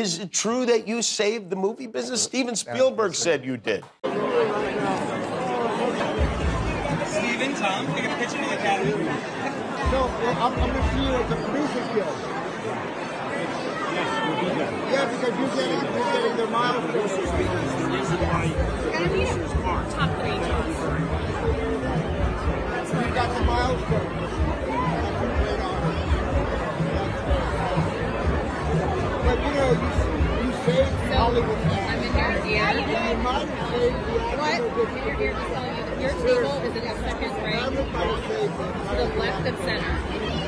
Is it true that you saved the movie business? Steven Spielberg said you did. Steven, Tom, take a picture of the Academy. No, I'm, I'm going to see you at the Producers Guild. Yeah, because you get it, you're getting the milestones. Top three. You got the milestones. But you know, you, you saved Hollywood I'm in here, yeah. You might have saved the What? actual I'm good here, here just telling you that your table is in the second saved to the left of center.